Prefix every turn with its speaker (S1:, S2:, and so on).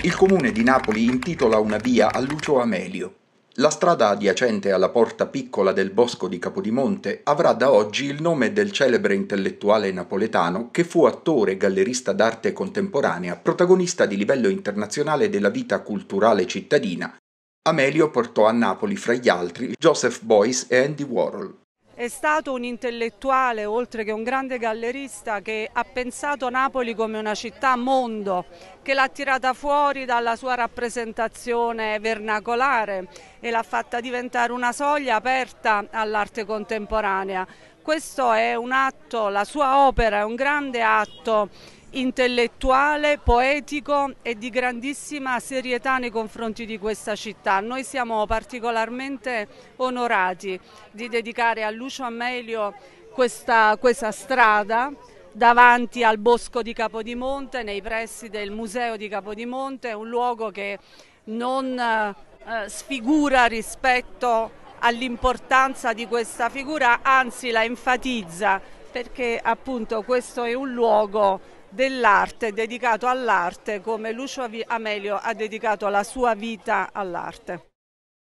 S1: Il comune di Napoli intitola una via a Lucio Amelio. La strada adiacente alla porta piccola del bosco di Capodimonte avrà da oggi il nome del celebre intellettuale napoletano che fu attore e gallerista d'arte contemporanea, protagonista di livello internazionale della vita culturale cittadina. Amelio portò a Napoli fra gli altri Joseph Beuys e Andy Warhol.
S2: È stato un intellettuale, oltre che un grande gallerista, che ha pensato Napoli come una città mondo, che l'ha tirata fuori dalla sua rappresentazione vernacolare e l'ha fatta diventare una soglia aperta all'arte contemporanea. Questo è un atto, la sua opera è un grande atto intellettuale, poetico e di grandissima serietà nei confronti di questa città. Noi siamo particolarmente onorati di dedicare a Lucio Amelio questa, questa strada davanti al bosco di Capodimonte, nei pressi del museo di Capodimonte, un luogo che non eh, sfigura rispetto all'importanza di questa figura, anzi la enfatizza perché appunto questo è un luogo dell'arte, dedicato all'arte, come Lucio Amelio ha dedicato la sua vita all'arte.